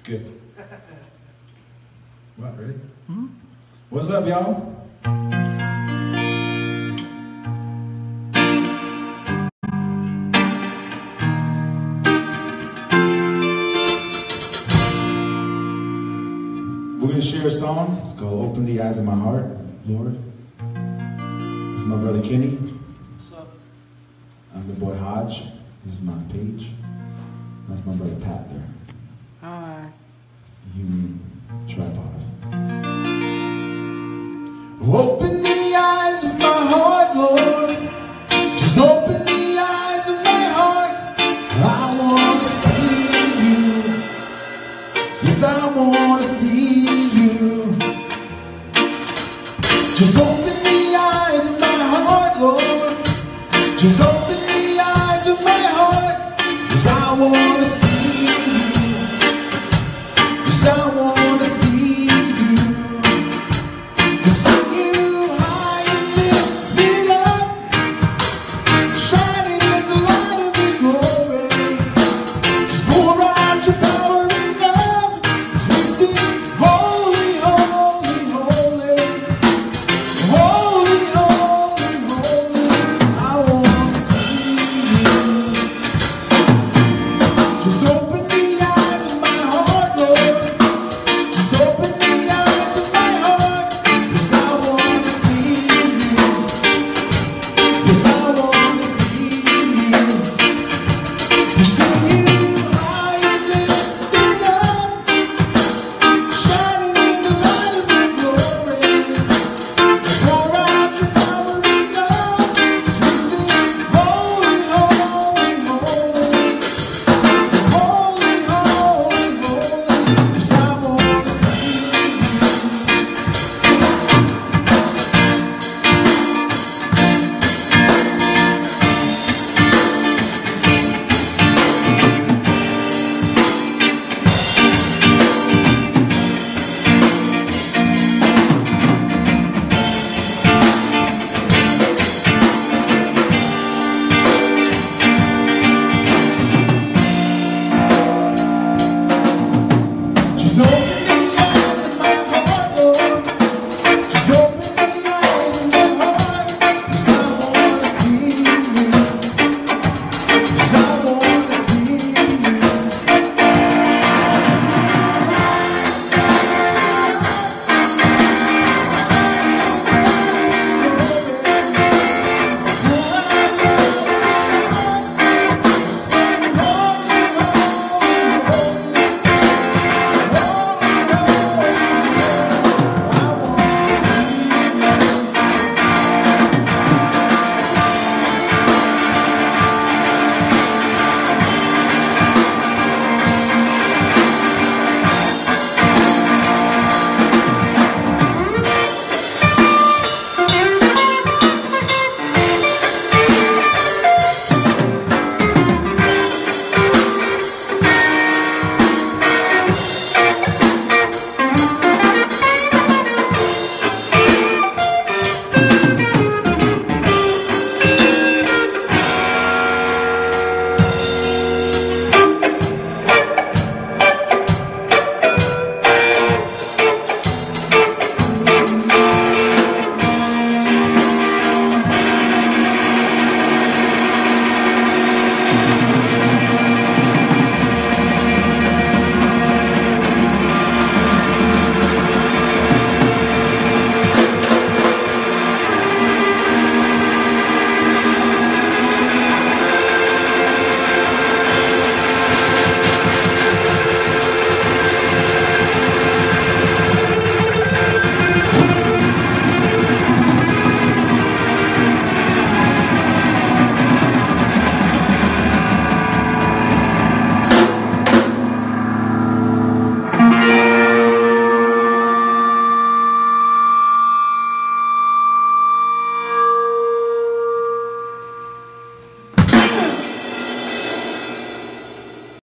It's good. What, ready? Hmm? What's up, y'all? We're going to share a song. It's called Open the Eyes of My Heart, Lord. This is my brother Kenny. What's up? I'm the boy Hodge. This is my page. That's my brother Pat there. The human tripod. Open the eyes of my heart, Lord. Just open the eyes of my heart. I want to see you. Yes, I want to see you. Just open the eyes of my heart, Lord. Just open the eyes of my heart. Cause I want to see Yes, I